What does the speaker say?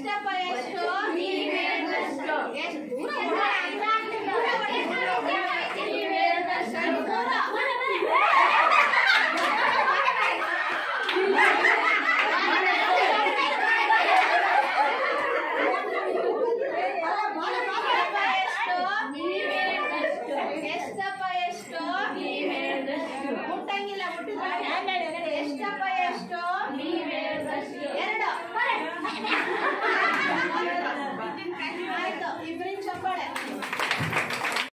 ಎಷ್ಟಪ್ಪ ಎಷ್ಟು? ಎಷ್ಟಪ್ಪ ಎಷ್ಟು? ಇಬ್ಬರಿಗೆ ಚಪ್ಪಾಳೆ